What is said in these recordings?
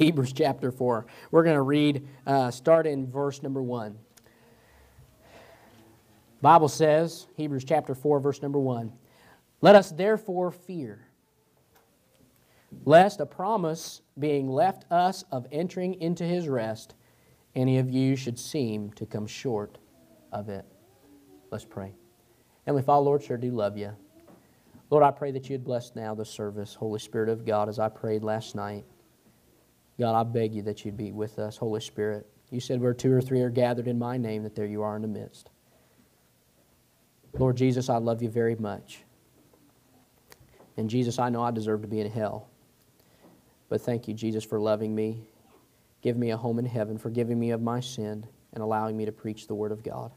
Hebrews chapter 4. We're going to read, uh, start in verse number 1. Bible says, Hebrews chapter 4, verse number 1. Let us therefore fear, lest a promise being left us of entering into his rest, any of you should seem to come short of it. Let's pray. Heavenly Father, Lord, sure do love you. Lord, I pray that you'd bless now the service, Holy Spirit of God, as I prayed last night. God, I beg you that you'd be with us, Holy Spirit. You said where two or three are gathered in my name, that there you are in the midst. Lord Jesus, I love you very much. And Jesus, I know I deserve to be in hell. But thank you, Jesus, for loving me. Give me a home in heaven, forgiving me of my sin, and allowing me to preach the Word of God.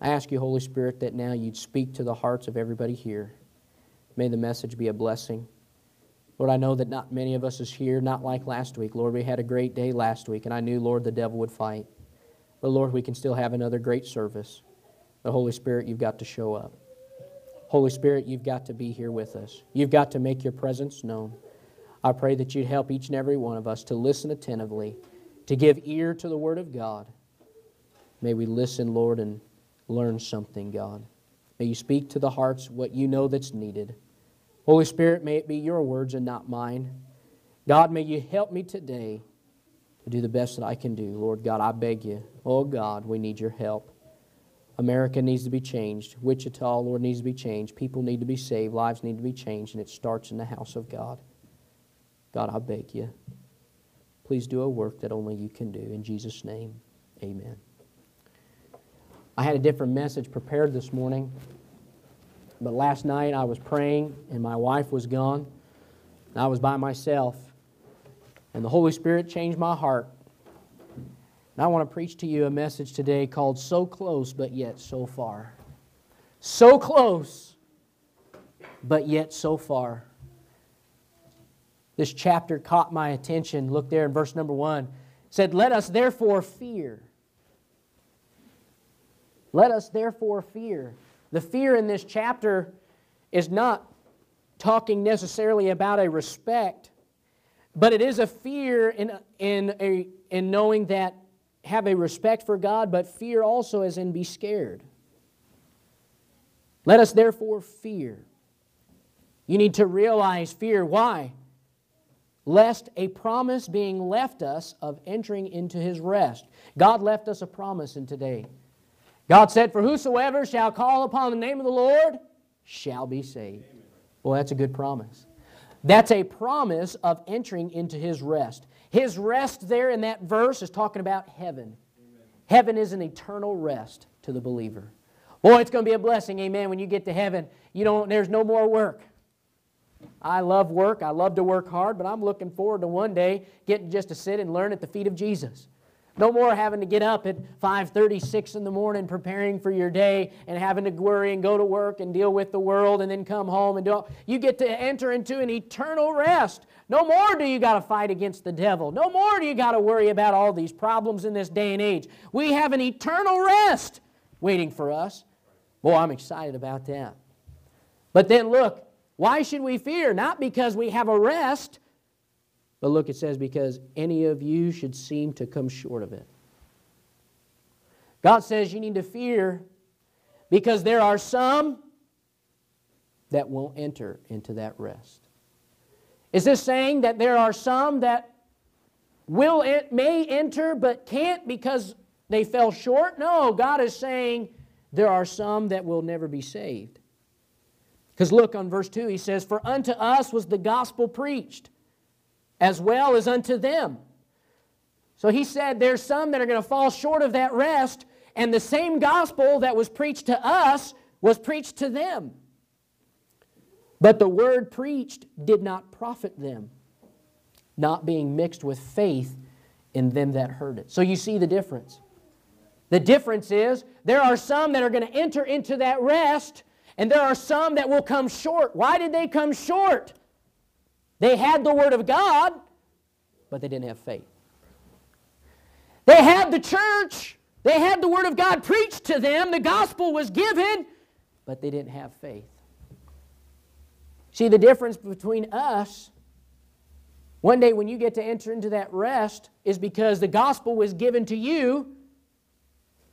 I ask you, Holy Spirit, that now you'd speak to the hearts of everybody here. May the message be a blessing. Lord, I know that not many of us is here, not like last week. Lord, we had a great day last week, and I knew, Lord, the devil would fight. But Lord, we can still have another great service. The Holy Spirit, you've got to show up. Holy Spirit, you've got to be here with us. You've got to make your presence known. I pray that you'd help each and every one of us to listen attentively, to give ear to the Word of God. May we listen, Lord, and learn something, God. May you speak to the hearts what you know that's needed. Holy Spirit, may it be your words and not mine. God, may you help me today to do the best that I can do. Lord God, I beg you. Oh God, we need your help. America needs to be changed. Wichita, Lord, needs to be changed. People need to be saved. Lives need to be changed. And it starts in the house of God. God, I beg you. Please do a work that only you can do. In Jesus' name, amen. I had a different message prepared this morning, but last night I was praying and my wife was gone. And I was by myself, and the Holy Spirit changed my heart. And I want to preach to you a message today called So Close, but Yet So Far. So close, but yet so far. This chapter caught my attention. Look there in verse number one. It said, Let us therefore fear. Let us therefore fear. The fear in this chapter is not talking necessarily about a respect, but it is a fear in, in, a, in knowing that have a respect for God, but fear also as in be scared. Let us therefore fear. You need to realize fear. Why? Lest a promise being left us of entering into his rest. God left us a promise in today. God said, For whosoever shall call upon the name of the Lord shall be saved. Well, that's a good promise. That's a promise of entering into his rest. His rest there in that verse is talking about heaven. Heaven is an eternal rest to the believer. Boy, it's going to be a blessing, amen, when you get to heaven. You don't, there's no more work. I love work. I love to work hard, but I'm looking forward to one day getting just to sit and learn at the feet of Jesus. No more having to get up at 5:36 in the morning preparing for your day and having to worry and go to work and deal with the world and then come home and do all. You get to enter into an eternal rest. No more do you got to fight against the devil. No more do you got to worry about all these problems in this day and age. We have an eternal rest waiting for us. Boy, I'm excited about that. But then look, why should we fear? Not because we have a rest, but look, it says, because any of you should seem to come short of it. God says you need to fear because there are some that won't enter into that rest. Is this saying that there are some that will may enter but can't because they fell short? No, God is saying there are some that will never be saved. Because look on verse 2, he says, For unto us was the gospel preached as well as unto them. So he said there's some that are going to fall short of that rest, and the same gospel that was preached to us was preached to them. But the word preached did not profit them, not being mixed with faith in them that heard it. So you see the difference. The difference is there are some that are going to enter into that rest, and there are some that will come short. Why did they come short? They had the Word of God, but they didn't have faith. They had the church, they had the Word of God preached to them, the gospel was given, but they didn't have faith. See, the difference between us One day when you get to enter into that rest is because the gospel was given to you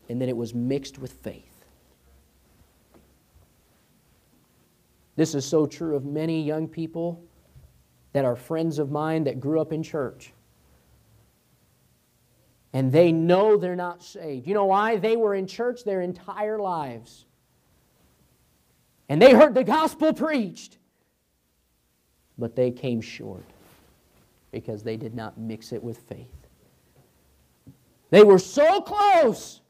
and then it was mixed with faith. This is so true of many young people that are friends of mine that grew up in church. And they know they're not saved. You know why? They were in church their entire lives. And they heard the gospel preached. But they came short because they did not mix it with faith. They were so close,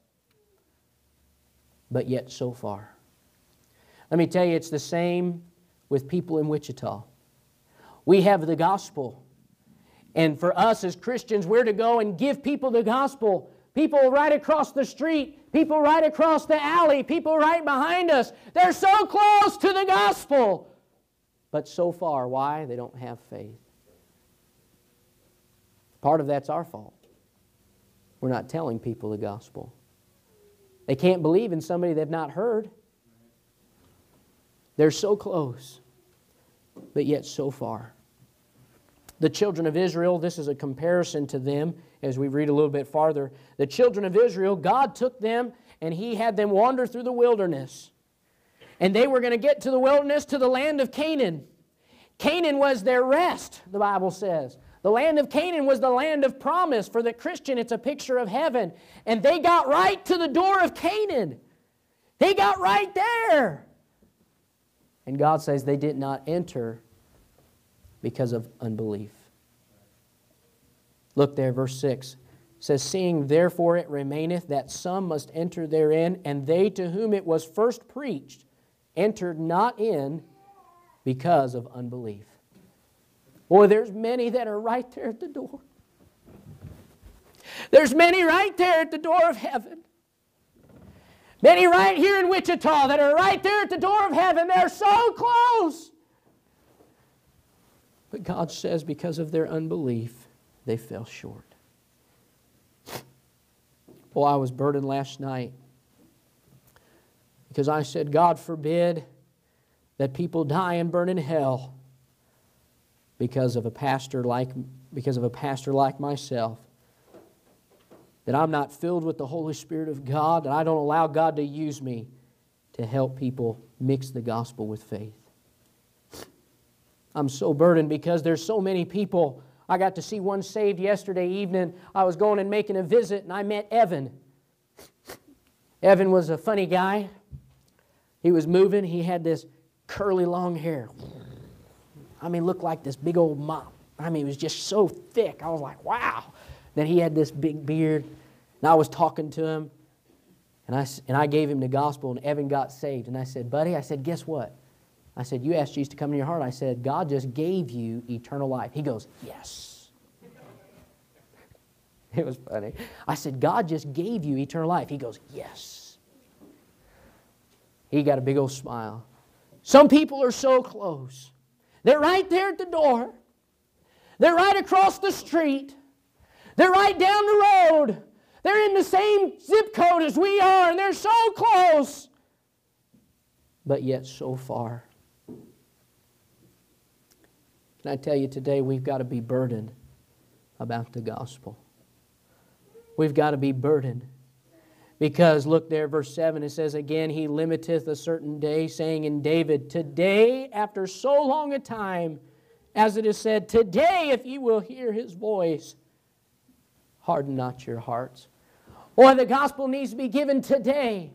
but yet so far. Let me tell you, it's the same with people in Wichita. We have the gospel. And for us as Christians, we're to go and give people the gospel. People right across the street, people right across the alley, people right behind us. They're so close to the gospel. But so far, why? They don't have faith. Part of that's our fault. We're not telling people the gospel. They can't believe in somebody they've not heard. They're so close, but yet so far. The children of Israel, this is a comparison to them as we read a little bit farther. The children of Israel, God took them and He had them wander through the wilderness. And they were going to get to the wilderness, to the land of Canaan. Canaan was their rest, the Bible says. The land of Canaan was the land of promise. For the Christian, it's a picture of heaven. And they got right to the door of Canaan. They got right there. And God says they did not enter because of unbelief. Look there, verse 6 says, Seeing therefore it remaineth that some must enter therein, and they to whom it was first preached entered not in because of unbelief. Boy, there's many that are right there at the door. There's many right there at the door of heaven. Many right here in Wichita that are right there at the door of heaven. They're so close. But God says because of their unbelief, they fell short. Well, I was burdened last night because I said, God forbid that people die and burn in hell because of a pastor like because of a pastor like myself that I'm not filled with the Holy Spirit of God, that I don't allow God to use me to help people mix the gospel with faith. I'm so burdened because there's so many people. I got to see one saved yesterday evening. I was going and making a visit and I met Evan. Evan was a funny guy. He was moving, he had this curly long hair. I mean, looked like this big old mop. I mean, it was just so thick. I was like, wow. Then he had this big beard, and I was talking to him, and I, and I gave him the gospel, and Evan got saved. And I said, buddy, I said, guess what? I said, you asked Jesus to come in your heart. I said, God just gave you eternal life. He goes, yes. it was funny. I said, God just gave you eternal life. He goes, yes. He got a big old smile. Some people are so close. They're right there at the door. They're right across the street. They're right down the road. They're in the same zip code as we are, and they're so close, but yet so far. Can I tell you today, we've got to be burdened about the gospel. We've got to be burdened. Because look there, verse 7, it says, Again, he limiteth a certain day, saying in David, Today, after so long a time, as it is said, Today, if ye will hear his voice, harden not your hearts. Or the gospel needs to be given today.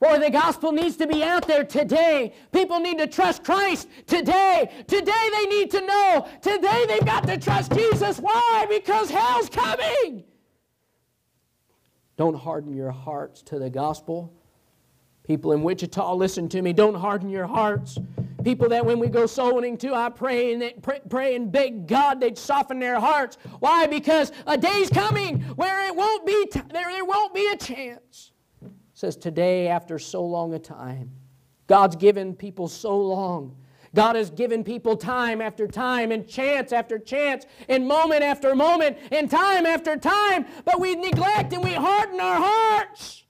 Boy, the gospel needs to be out there today. People need to trust Christ today. Today they need to know. Today they've got to trust Jesus. Why? Because hell's coming. Don't harden your hearts to the gospel. People in Wichita, listen to me. Don't harden your hearts. People that when we go soul winning to, I pray and pray, pray and beg God they'd soften their hearts. Why? Because a day's coming where it won't be t- there, there won't be a chance says, Today, after so long a time, God's given people so long. God has given people time after time and chance after chance and moment after moment and time after time, but we neglect and we harden our hearts.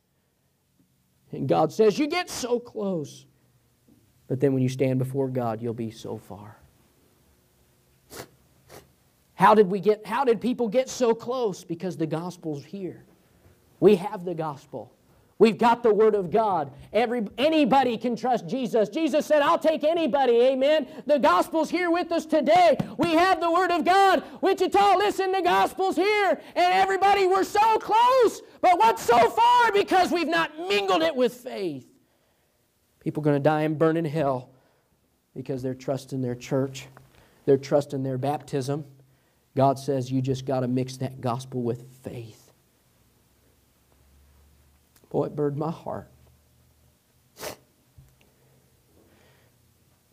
And God says, You get so close, but then when you stand before God, you'll be so far. How did we get how did people get so close? Because the gospel's here. We have the gospel. We've got the Word of God. Every, anybody can trust Jesus. Jesus said, I'll take anybody. Amen. The gospel's here with us today. We have the Word of God. Wichita, listen, the gospel's here. And everybody, we're so close. But what's so far? Because we've not mingled it with faith. People are going to die and burn in hell because they're trusting their church, they're trusting their baptism. God says you just got to mix that gospel with faith. Boy, it burned my heart.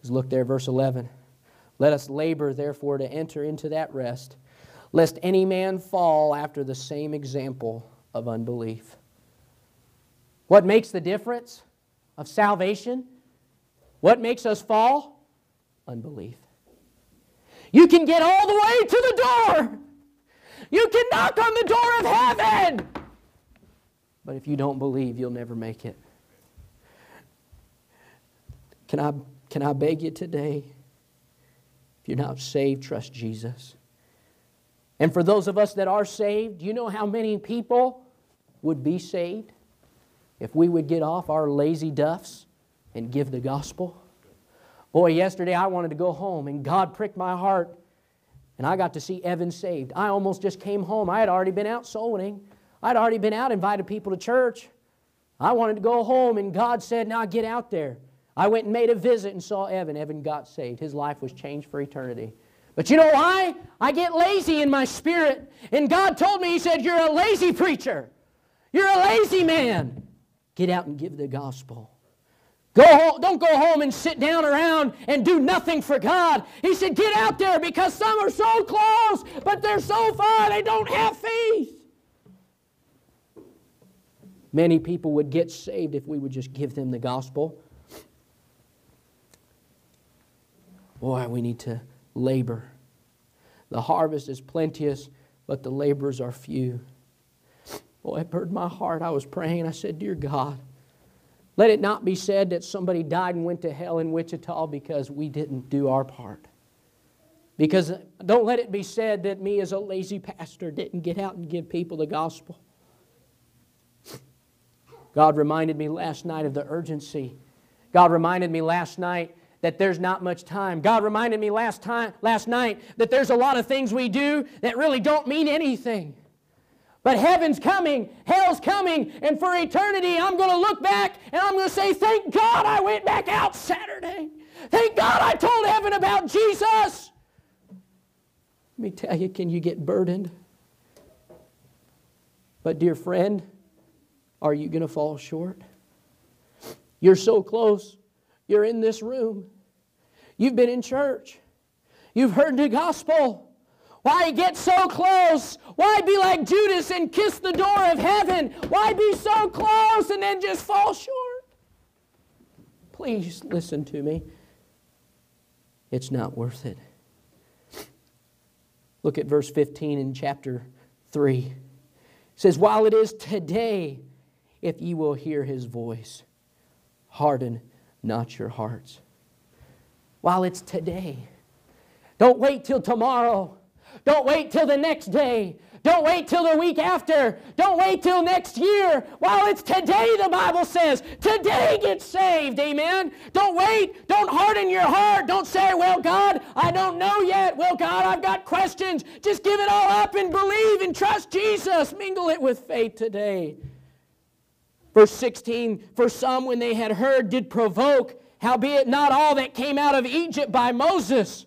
Just look there, verse 11. Let us labor, therefore, to enter into that rest, lest any man fall after the same example of unbelief. What makes the difference of salvation? What makes us fall? Unbelief. You can get all the way to the door. You can knock on the door of heaven. But if you don't believe, you'll never make it. Can I, can I beg you today? If you're not saved, trust Jesus. And for those of us that are saved, you know how many people would be saved if we would get off our lazy duffs and give the gospel? Boy, yesterday I wanted to go home, and God pricked my heart, and I got to see Evan saved. I almost just came home. I had already been out soul winning. I'd already been out, invited people to church. I wanted to go home, and God said, Now get out there. I went and made a visit and saw Evan. Evan got saved. His life was changed for eternity. But you know why? I get lazy in my spirit. And God told me, He said, You're a lazy preacher. You're a lazy man. Get out and give the gospel. Go home, don't go home and sit down around and do nothing for God. He said, Get out there because some are so close, but they're so far, they don't have faith. Many people would get saved if we would just give them the gospel. Boy, we need to labor. The harvest is plenteous, but the laborers are few. Boy, it burned my heart. I was praying I said, Dear God, let it not be said that somebody died and went to hell in Wichita because we didn't do our part. Because don't let it be said that me as a lazy pastor didn't get out and give people the gospel. God reminded me last night of the urgency. God reminded me last night that there's not much time. God reminded me last time last night that there's a lot of things we do that really don't mean anything. But Evan's coming, hell's coming, and for eternity I'm going to look back and I'm going to say, "Thank God I went back out Saturday. Thank God I told heaven about Jesus." Let me tell you, can you get burdened? But dear friend, are you going to fall short? You're so close. You're in this room. You've been in church. You've heard the gospel. Why get so close? Why be like Judas and kiss the door of heaven? Why be so close and then just fall short? Please listen to me. It's not worth it. Look at verse 15 in chapter 3. It says, While it is today, if ye will hear his voice. Harden not your hearts. While it's today. Don't wait till tomorrow. Don't wait till the next day. Don't wait till the week after. Don't wait till next year. While it's today, the Bible says. Today get saved. Amen. Don't wait. Don't harden your heart. Don't say, well, God, I don't know yet. Well, God, I've got questions. Just give it all up and believe and trust Jesus. Mingle it with faith today. Verse 16, for some when they had heard did provoke, howbeit not all that came out of Egypt by Moses.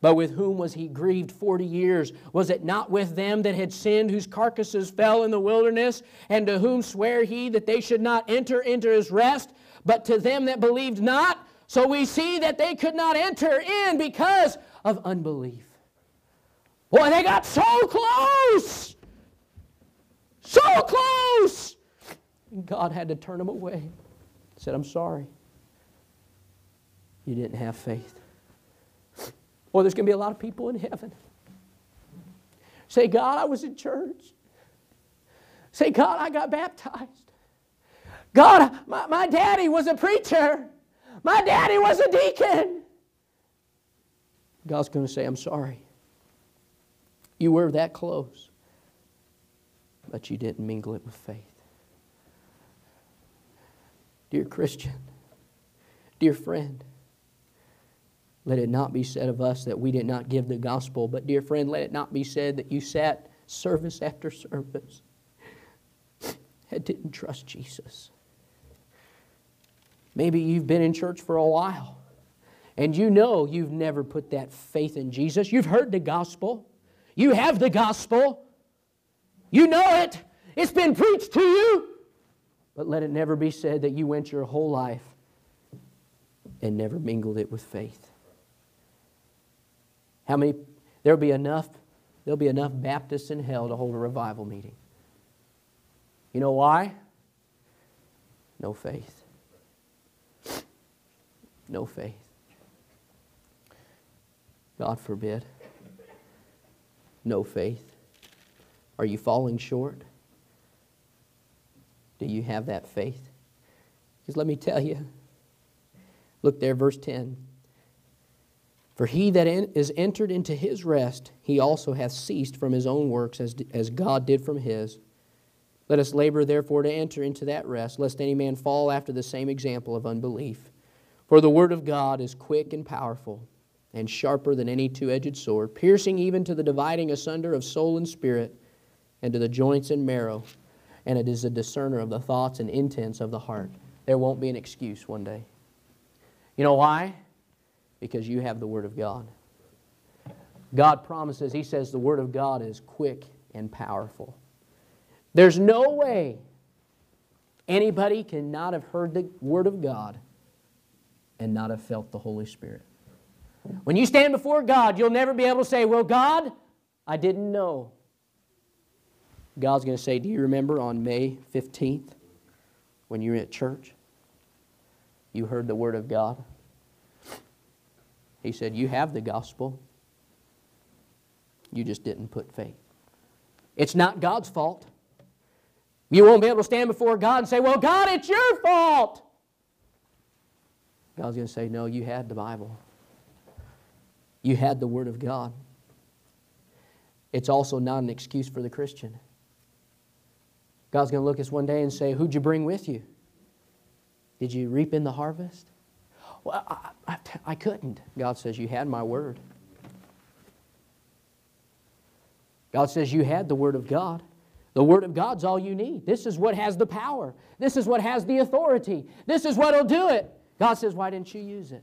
But with whom was he grieved forty years? Was it not with them that had sinned, whose carcasses fell in the wilderness? And to whom sware he that they should not enter into his rest, but to them that believed not? So we see that they could not enter in because of unbelief. Boy, they got so close! So close! And God had to turn them away. He said, I'm sorry. You didn't have faith. Well, there's going to be a lot of people in heaven. Say, God, I was in church. Say, God, I got baptized. God, my, my daddy was a preacher. My daddy was a deacon. God's going to say, I'm sorry. You were that close, but you didn't mingle it with faith. Dear Christian, dear friend, let it not be said of us that we did not give the gospel, but dear friend, let it not be said that you sat service after service and didn't trust Jesus. Maybe you've been in church for a while and you know you've never put that faith in Jesus. You've heard the gospel, you have the gospel, you know it, it's been preached to you. But let it never be said that you went your whole life and never mingled it with faith. How many? There'll be enough. There'll be enough Baptists in hell to hold a revival meeting. You know why? No faith. No faith. God forbid. No faith. Are you falling short? Do you have that faith? Because let me tell you. Look there, verse 10. For he that is entered into his rest, he also hath ceased from his own works, as, as God did from his. Let us labor therefore to enter into that rest, lest any man fall after the same example of unbelief. For the word of God is quick and powerful, and sharper than any two edged sword, piercing even to the dividing asunder of soul and spirit, and to the joints and marrow, and it is a discerner of the thoughts and intents of the heart. There won't be an excuse one day. You know why? Because you have the Word of God. God promises, He says the Word of God is quick and powerful. There's no way anybody cannot have heard the Word of God and not have felt the Holy Spirit. When you stand before God, you'll never be able to say, Well, God, I didn't know. God's going to say, Do you remember on May 15th when you were at church? You heard the Word of God. He said, You have the gospel. You just didn't put faith. It's not God's fault. You won't be able to stand before God and say, Well, God, it's your fault. God's going to say, No, you had the Bible. You had the Word of God. It's also not an excuse for the Christian. God's going to look at us one day and say, Who'd you bring with you? Did you reap in the harvest? Well, I, I, I couldn't. God says, You had my word. God says, You had the word of God. The Word of God's all you need. This is what has the power. This is what has the authority. This is what'll do it. God says, Why didn't you use it?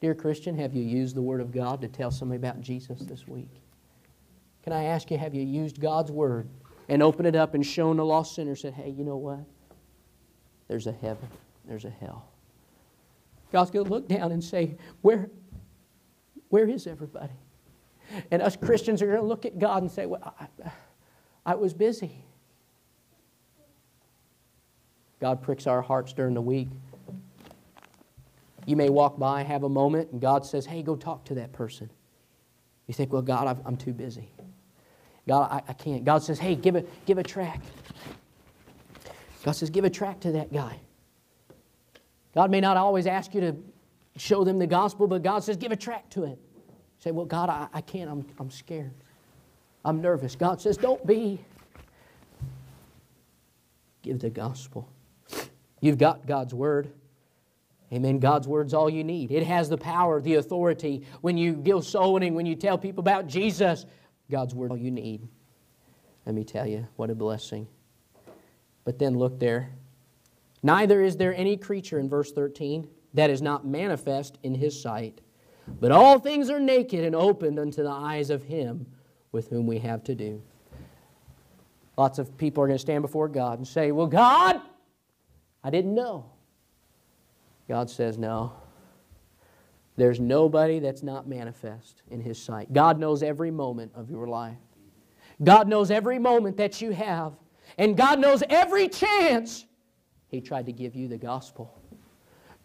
Dear Christian, have you used the Word of God to tell somebody about Jesus this week? Can I ask you, have you used God's Word and opened it up and shown a lost sinner, said, Hey, you know what? There's a heaven, there's a hell. God's going to look down and say, Where, where is everybody? And us Christians are going to look at God and say, Well, I, I was busy. God pricks our hearts during the week. You may walk by, have a moment, and God says, Hey, go talk to that person. You think, Well, God, I'm too busy. God, I, I can't. God says, Hey, give a, give a tract. God says, Give a tract to that guy. God may not always ask you to show them the gospel, but God says, Give a tract to it. say, Well, God, I, I can't. I'm, I'm scared. I'm nervous. God says, Don't be. Give the gospel. You've got God's word. Amen. God's word's all you need. It has the power, the authority. When you give soul winning, when you tell people about Jesus, God's word all you need. Let me tell you, what a blessing. But then look there. Neither is there any creature in verse 13 that is not manifest in his sight, but all things are naked and opened unto the eyes of him with whom we have to do. Lots of people are going to stand before God and say, Well, God, I didn't know. God says, No. There's nobody that's not manifest in His sight. God knows every moment of your life. God knows every moment that you have. And God knows every chance He tried to give you the gospel.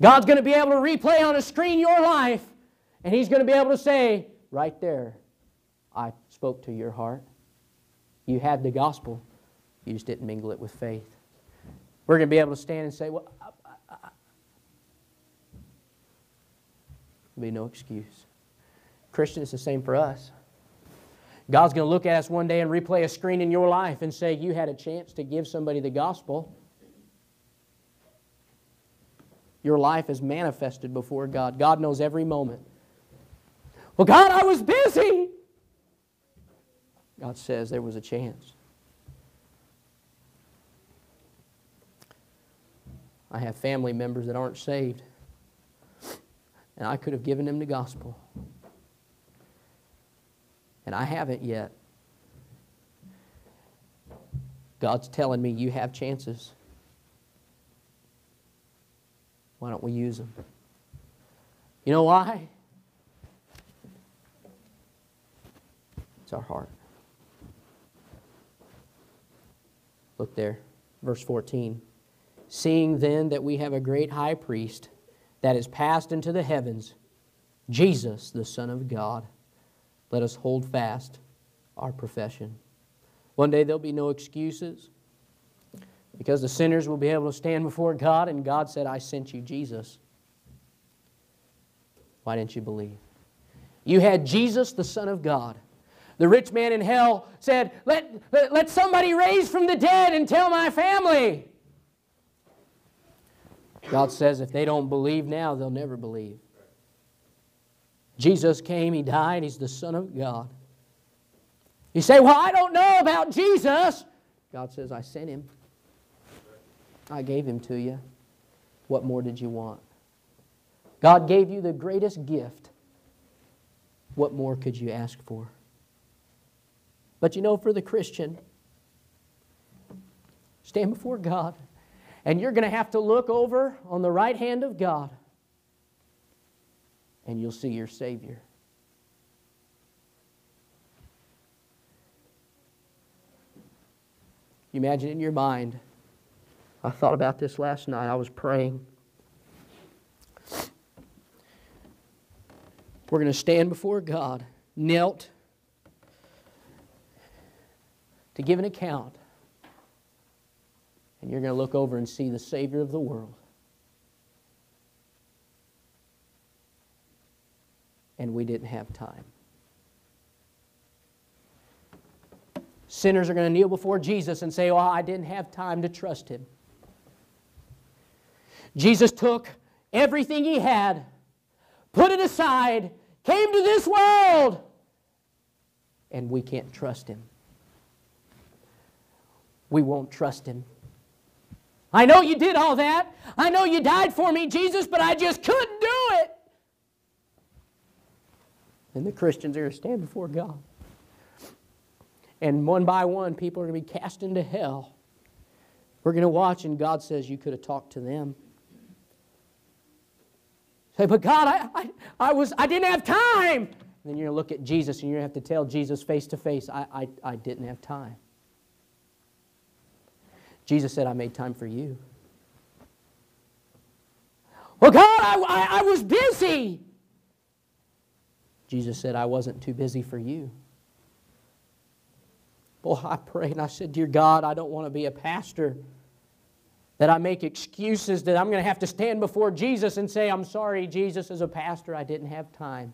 God's going to be able to replay on a screen your life, and He's going to be able to say, right there, I spoke to your heart. You had the gospel, you just didn't mingle it with faith. We're going to be able to stand and say, Well, I, I, I. There'll be no excuse. Christian, it's the same for us. God's going to look at us one day and replay a screen in your life and say, You had a chance to give somebody the gospel. Your life is manifested before God. God knows every moment. Well, God, I was busy. God says there was a chance. I have family members that aren't saved, and I could have given them the gospel. And I haven't yet. God's telling me you have chances. Why don't we use them? You know why? It's our heart. Look there, verse 14. Seeing then that we have a great high priest that is passed into the heavens, Jesus, the Son of God, let us hold fast our profession. One day there'll be no excuses because the sinners will be able to stand before God, and God said, I sent you Jesus. Why didn't you believe? You had Jesus, the Son of God. The rich man in hell said, Let, let, let somebody raise from the dead and tell my family. God says, if they don't believe now, they'll never believe. Jesus came, He died, He's the Son of God. You say, Well, I don't know about Jesus. God says, I sent Him. I gave Him to you. What more did you want? God gave you the greatest gift. What more could you ask for? But you know, for the Christian, stand before God, and you're going to have to look over on the right hand of God, and you'll see your Savior. You imagine in your mind. I thought about this last night. I was praying. We're going to stand before God, knelt to give an account. And you're going to look over and see the Savior of the world. And we didn't have time. Sinners are going to kneel before Jesus and say, Oh, I didn't have time to trust him. Jesus took everything he had, put it aside, came to this world, and we can't trust him we won't trust him. I know you did all that. I know you died for me, Jesus, but I just couldn't do it. And the Christians are going to stand before God. And one by one, people are going to be cast into hell. We're going to watch, and God says, You could have talked to them. Say, but God, I, I, I, was, I didn't have time. And then you're going to look at Jesus, and you're going to have to tell Jesus face to face, I, I, I didn't have time. Jesus said, I made time for you. Well, God, I, I, I was busy. Jesus said, I wasn't too busy for you. Boy, I prayed and I said, Dear God, I don't want to be a pastor that I make excuses that I'm going to have to stand before Jesus and say, I'm sorry, Jesus, as a pastor, I didn't have time.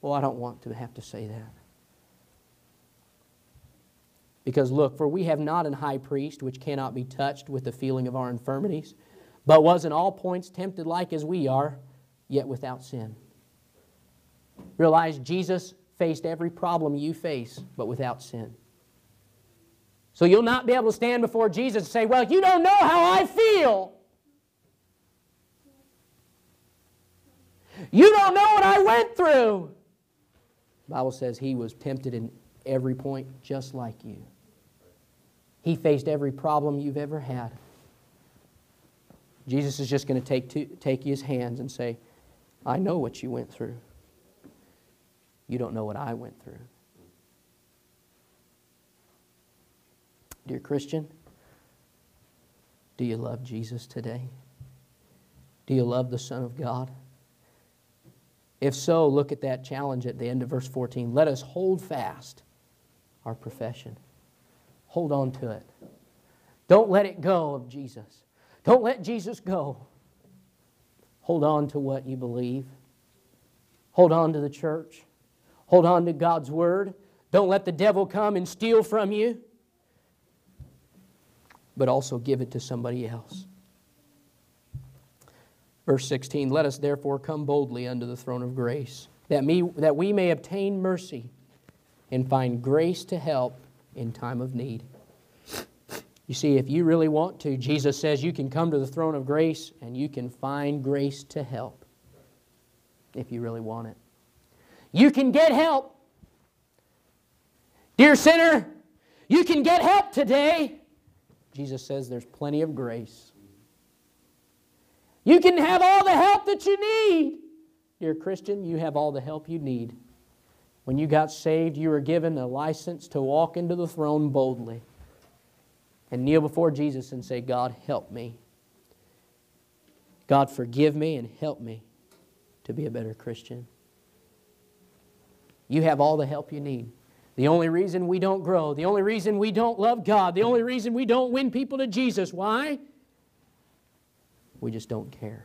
Well, I don't want to have to say that. Because look, for we have not an high priest which cannot be touched with the feeling of our infirmities, but was in all points tempted like as we are, yet without sin. Realize Jesus faced every problem you face, but without sin. So you'll not be able to stand before Jesus and say, Well, you don't know how I feel. You don't know what I went through. The Bible says he was tempted in every point just like you. He faced every problem you've ever had. Jesus is just going to take, take his hands and say, I know what you went through. You don't know what I went through. Dear Christian, do you love Jesus today? Do you love the Son of God? If so, look at that challenge at the end of verse 14. Let us hold fast our profession. Hold on to it. Don't let it go of Jesus. Don't let Jesus go. Hold on to what you believe. Hold on to the church. Hold on to God's word. Don't let the devil come and steal from you, but also give it to somebody else. Verse 16 Let us therefore come boldly unto the throne of grace, that, me, that we may obtain mercy and find grace to help in time of need. You see, if you really want to, Jesus says you can come to the throne of grace and you can find grace to help if you really want it. You can get help. Dear sinner, you can get help today. Jesus says there's plenty of grace. You can have all the help that you need. Dear Christian, you have all the help you need. When you got saved, you were given a license to walk into the throne boldly and kneel before Jesus and say, God, help me. God, forgive me and help me to be a better Christian. You have all the help you need. The only reason we don't grow, the only reason we don't love God, the only reason we don't win people to Jesus, why? We just don't care.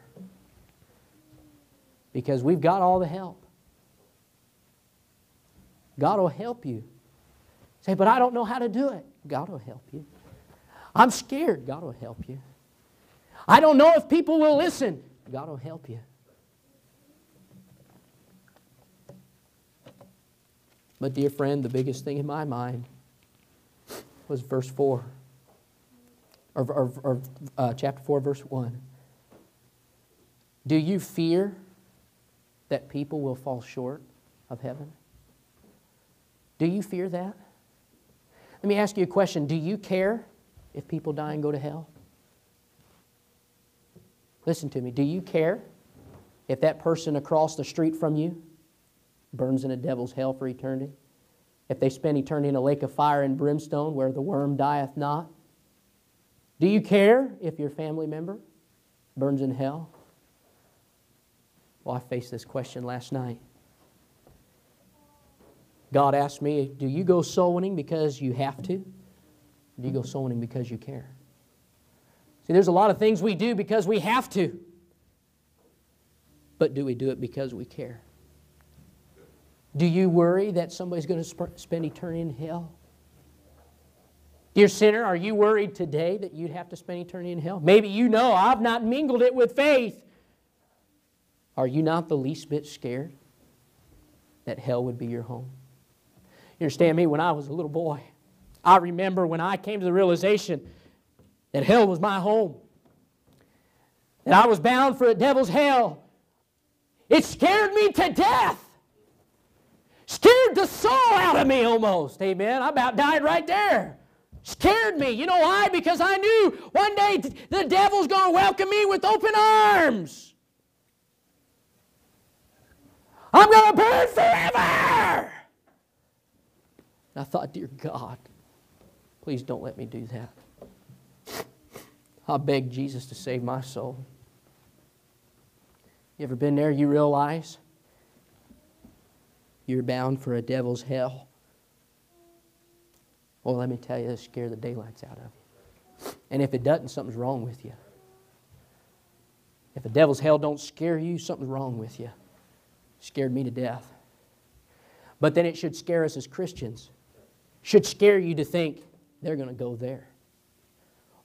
Because we've got all the help. God will help you. Say, but I don't know how to do it. God will help you. I'm scared. God will help you. I don't know if people will listen. God will help you. But, dear friend, the biggest thing in my mind was verse 4, or, or, or uh, chapter 4, verse 1. Do you fear that people will fall short of heaven? Do you fear that? Let me ask you a question. Do you care if people die and go to hell? Listen to me. Do you care if that person across the street from you burns in a devil's hell for eternity? If they spend eternity in a lake of fire and brimstone where the worm dieth not? Do you care if your family member burns in hell? Well, I faced this question last night. God asked me, Do you go soul winning because you have to? Do you go soul winning because you care? See, there's a lot of things we do because we have to. But do we do it because we care? Do you worry that somebody's going to sp- spend eternity in hell? Dear sinner, are you worried today that you'd have to spend eternity in hell? Maybe you know I've not mingled it with faith. Are you not the least bit scared that hell would be your home? You understand me? When I was a little boy, I remember when I came to the realization that hell was my home, that I was bound for a devil's hell. It scared me to death. Scared the soul out of me almost. Amen. I about died right there. Scared me. You know why? Because I knew one day the devil's going to welcome me with open arms. I'm going to burn forever. And I thought, dear God, please don't let me do that. I begged Jesus to save my soul. You ever been there? You realize you're bound for a devil's hell. Well, let me tell you, this scare the daylights out of you. And if it doesn't, something's wrong with you. If the devil's hell don't scare you, something's wrong with you. Scared me to death. But then it should scare us as Christians. Should scare you to think they're going to go there.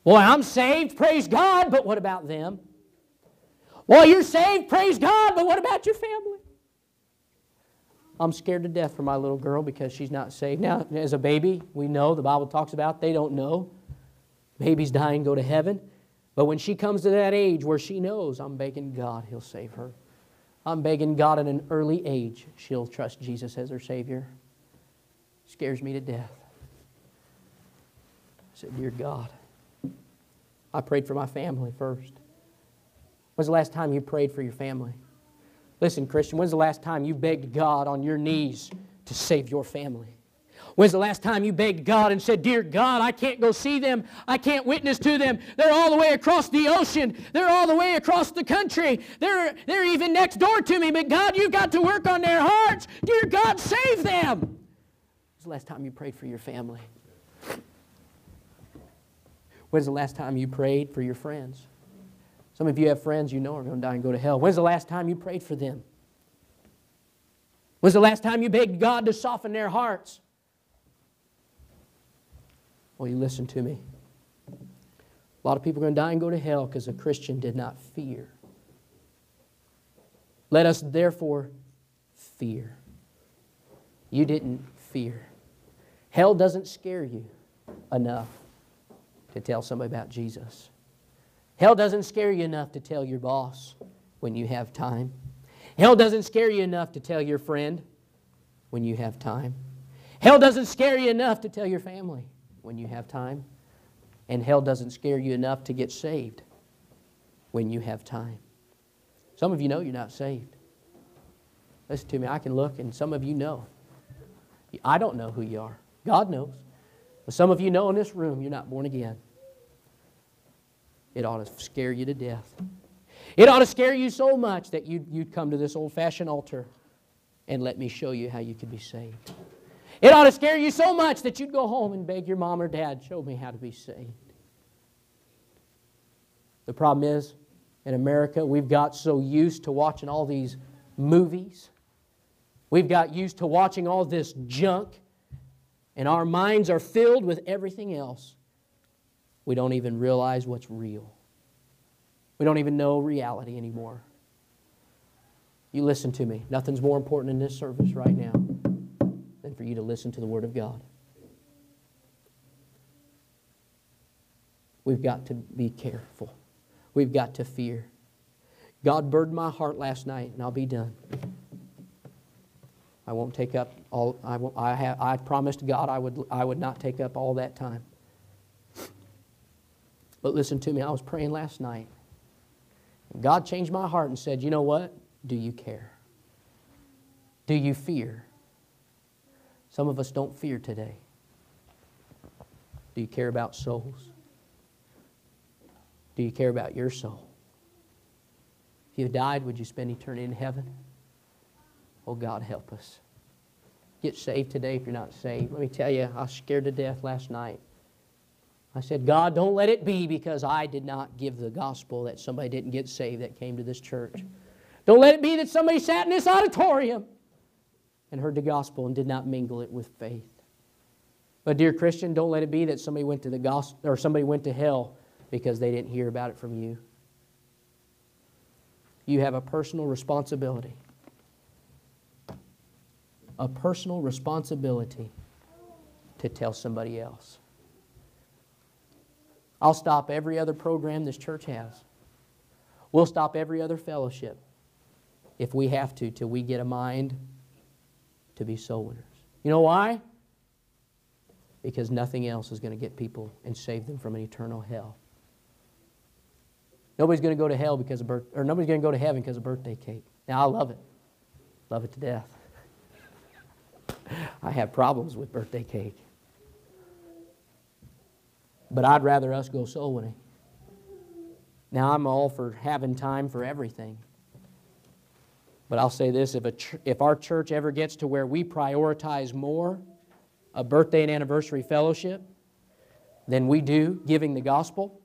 Boy, I'm saved, praise God, but what about them? Well, you're saved, praise God, but what about your family? I'm scared to death for my little girl because she's not saved. Now, as a baby, we know the Bible talks about they don't know. Babies die and go to heaven. But when she comes to that age where she knows, I'm begging God, He'll save her. I'm begging God at an early age, she'll trust Jesus as her Savior. Scares me to death. I said, Dear God, I prayed for my family first. When's the last time you prayed for your family? Listen, Christian, when's the last time you begged God on your knees to save your family? When's the last time you begged God and said, Dear God, I can't go see them. I can't witness to them. They're all the way across the ocean. They're all the way across the country. They're, they're even next door to me. But God, you've got to work on their hearts. Dear God, save them. When's the last time you prayed for your family? When's the last time you prayed for your friends? Some of you have friends you know are going to die and go to hell. When's the last time you prayed for them? When's the last time you begged God to soften their hearts? Well, you listen to me. A lot of people are going to die and go to hell because a Christian did not fear. Let us therefore fear. You didn't fear. Hell doesn't scare you enough to tell somebody about Jesus. Hell doesn't scare you enough to tell your boss when you have time. Hell doesn't scare you enough to tell your friend when you have time. Hell doesn't scare you enough to tell your family when you have time. And hell doesn't scare you enough to get saved when you have time. Some of you know you're not saved. Listen to me, I can look, and some of you know. I don't know who you are. God knows. But some of you know in this room you're not born again. It ought to scare you to death. It ought to scare you so much that you'd, you'd come to this old fashioned altar and let me show you how you could be saved. It ought to scare you so much that you'd go home and beg your mom or dad, show me how to be saved. The problem is, in America, we've got so used to watching all these movies. We've got used to watching all this junk, and our minds are filled with everything else. We don't even realize what's real. We don't even know reality anymore. You listen to me. Nothing's more important in this service right now than for you to listen to the Word of God. We've got to be careful. We've got to fear. God burdened my heart last night, and I'll be done. I won't take up all. I, won't, I, have, I promised God I would, I would not take up all that time. But listen to me. I was praying last night. God changed my heart and said, "You know what? Do you care? Do you fear?" Some of us don't fear today. Do you care about souls? Do you care about your soul? If you died, would you spend eternity in heaven? Oh, God, help us. Get saved today if you're not saved. Let me tell you, I was scared to death last night. I said, God, don't let it be because I did not give the gospel that somebody didn't get saved that came to this church. Don't let it be that somebody sat in this auditorium and heard the gospel and did not mingle it with faith. But dear Christian, don't let it be that somebody went to the gospel or somebody went to hell because they didn't hear about it from you. You have a personal responsibility. A personal responsibility to tell somebody else. I'll stop every other program this church has. We'll stop every other fellowship if we have to till we get a mind to be soul winners. You know why? Because nothing else is going to get people and save them from an eternal hell. Nobody's going to go to hell because of birth, or nobody's going to go to heaven because of birthday cake. Now I love it, love it to death. I have problems with birthday cake, but I'd rather us go soul winning. Now I'm all for having time for everything. But I'll say this if, a ch- if our church ever gets to where we prioritize more a birthday and anniversary fellowship than we do giving the gospel,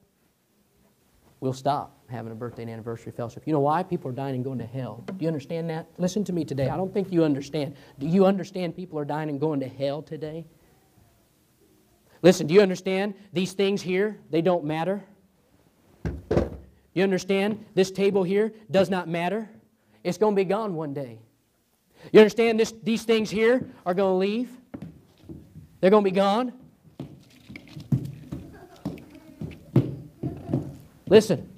we'll stop having a birthday and anniversary fellowship. You know why? People are dying and going to hell. Do you understand that? Listen to me today. I don't think you understand. Do you understand people are dying and going to hell today? Listen, do you understand these things here? They don't matter. You understand this table here does not matter? It's going to be gone one day. You understand this, these things here are going to leave? They're going to be gone. Listen.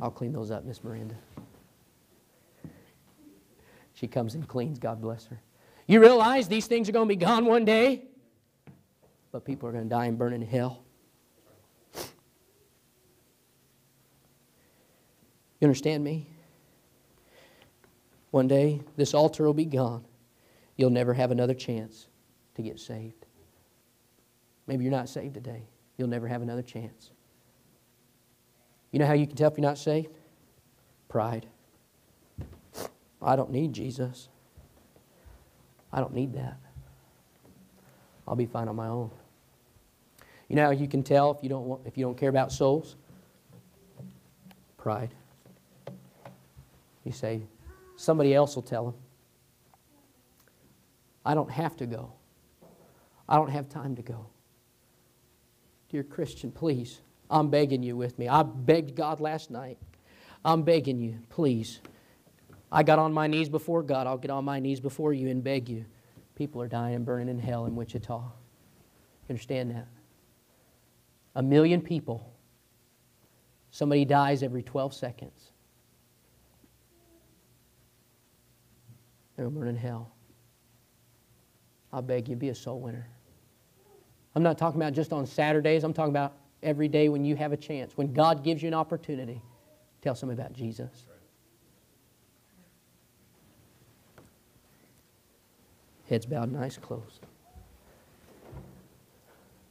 I'll clean those up, Miss Miranda. She comes and cleans, God bless her. You realize these things are going to be gone one day? But people are going to die and burn in hell. You understand me? One day, this altar will be gone. You'll never have another chance to get saved. Maybe you're not saved today. You'll never have another chance. You know how you can tell if you're not saved? Pride. I don't need Jesus. I don't need that. I'll be fine on my own. You know how you can tell if you don't, want, if you don't care about souls? Pride. You say, somebody else will tell them. I don't have to go. I don't have time to go. Dear Christian, please, I'm begging you with me. I begged God last night. I'm begging you, please. I got on my knees before God. I'll get on my knees before you and beg you. People are dying and burning in hell in Wichita. You understand that? A million people. Somebody dies every 12 seconds. They're burning in hell. I beg you, be a soul winner. I'm not talking about just on Saturdays. I'm talking about every day when you have a chance. When God gives you an opportunity, tell somebody about Jesus. Heads bowed and eyes closed.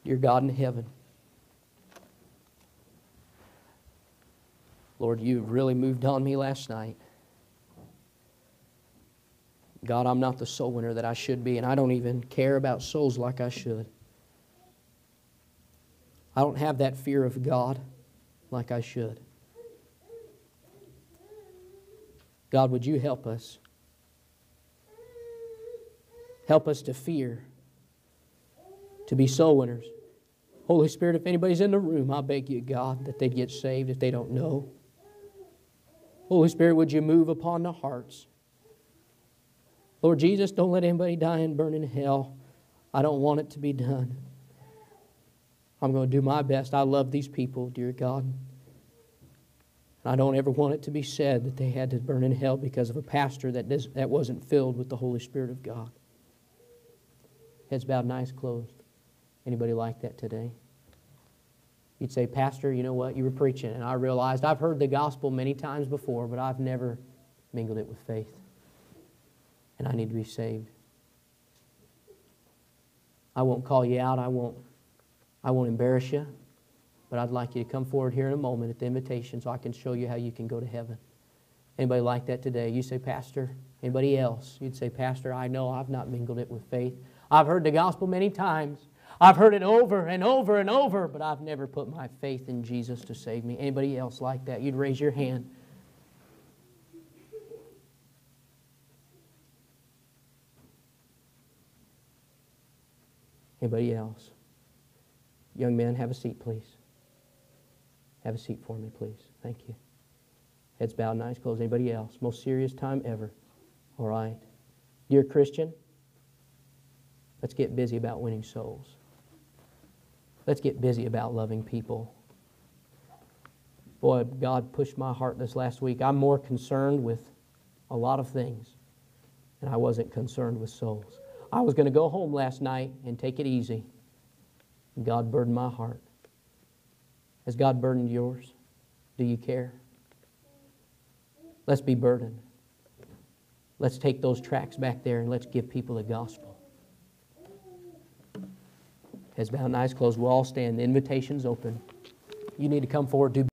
Dear God in heaven, Lord, you really moved on me last night. God, I'm not the soul winner that I should be, and I don't even care about souls like I should. I don't have that fear of God like I should. God, would you help us? Help us to fear, to be soul winners. Holy Spirit, if anybody's in the room, I beg you, God, that they'd get saved if they don't know. Holy Spirit, would you move upon the hearts? Lord Jesus, don't let anybody die and burn in hell. I don't want it to be done. I'm going to do my best. I love these people, dear God. And I don't ever want it to be said that they had to burn in hell because of a pastor that, that wasn't filled with the Holy Spirit of God. Heads bowed and eyes closed. Anybody like that today? You'd say, Pastor, you know what? You were preaching, and I realized I've heard the gospel many times before, but I've never mingled it with faith. And I need to be saved. I won't call you out. I won't, I won't embarrass you. But I'd like you to come forward here in a moment at the invitation so I can show you how you can go to heaven. Anybody like that today? You say, Pastor. Anybody else? You'd say, Pastor, I know I've not mingled it with faith. I've heard the gospel many times. I've heard it over and over and over, but I've never put my faith in Jesus to save me. Anybody else like that? You'd raise your hand. Anybody else? Young man, have a seat, please. Have a seat for me, please. Thank you. Heads bowed eyes closed. Anybody else? Most serious time ever. All right. Dear Christian, let's get busy about winning souls. Let's get busy about loving people. Boy, God pushed my heart this last week. I'm more concerned with a lot of things, and I wasn't concerned with souls. I was going to go home last night and take it easy. God burdened my heart. Has God burdened yours? Do you care? Let's be burdened. Let's take those tracts back there and let's give people the gospel. Heads bowed and eyes closed. We'll all stand. The invitation's open. You need to come forward. Do